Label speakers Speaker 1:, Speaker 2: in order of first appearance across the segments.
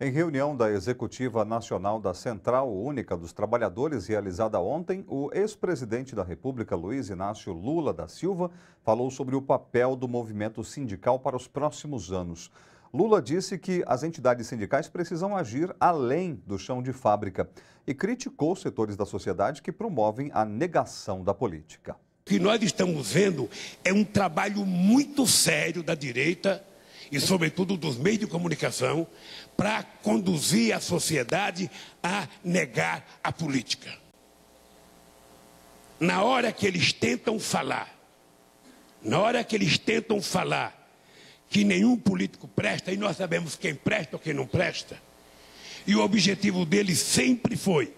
Speaker 1: Em reunião da Executiva Nacional da Central Única dos Trabalhadores, realizada ontem, o ex-presidente da República, Luiz Inácio Lula da Silva, falou sobre o papel do movimento sindical para os próximos anos. Lula disse que as entidades sindicais precisam agir além do chão de fábrica e criticou setores da sociedade que promovem a negação da política.
Speaker 2: O que nós estamos vendo é um trabalho muito sério da direita e, sobretudo, dos meios de comunicação, para conduzir a sociedade a negar a política. Na hora que eles tentam falar, na hora que eles tentam falar que nenhum político presta, e nós sabemos quem presta ou quem não presta, e o objetivo deles sempre foi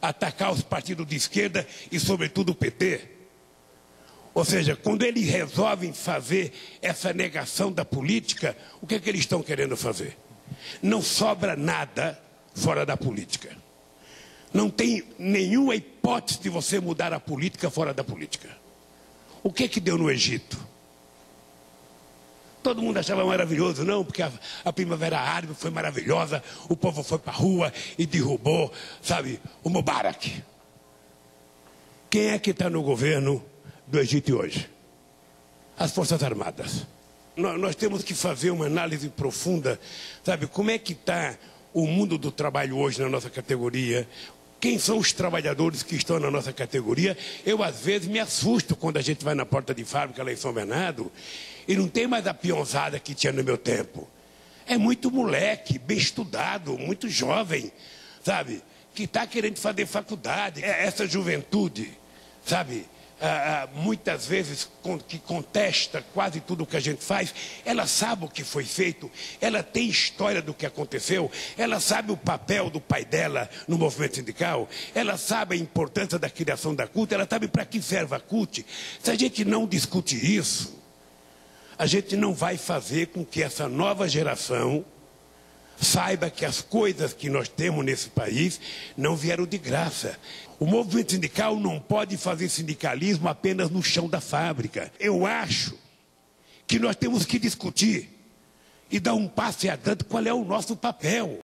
Speaker 2: atacar os partidos de esquerda e, sobretudo, o PT ou seja, quando eles resolvem fazer essa negação da política, o que é que eles estão querendo fazer? Não sobra nada fora da política. Não tem nenhuma hipótese de você mudar a política fora da política. O que é que deu no Egito? Todo mundo achava maravilhoso, não, porque a, a primavera árabe foi maravilhosa, o povo foi para a rua e derrubou, sabe, o Mubarak. Quem é que está no governo do Egito hoje? As Forças Armadas. Nós, temos que fazer uma análise profunda, sabe? Como é que está o mundo do trabalho hoje na nossa categoria? Quem são os trabalhadores que estão na nossa categoria? Eu, às vezes, me assusto quando a gente vai na porta de fábrica lá em São Bernardo e não tem mais a pionzada que tinha no meu tempo. É muito moleque, bem estudado, muito jovem, sabe? Que está querendo fazer faculdade. É essa juventude, sabe? Ah, ah, muitas vezes que contesta quase tudo o que a gente faz, ela sabe o que foi feito, ela tem história do que aconteceu, ela sabe o papel do pai dela no movimento sindical, ela sabe a importância da criação da CUT, ela sabe para que serve a CUT. Se a gente não discute isso, a gente não vai fazer com que essa nova geração saiba que as coisas que nós temos nesse país não vieram de graça. O movimento sindical não pode fazer sindicalismo apenas no chão da fábrica. Eu acho que nós temos que discutir e dar um passo adiante qual é o nosso papel.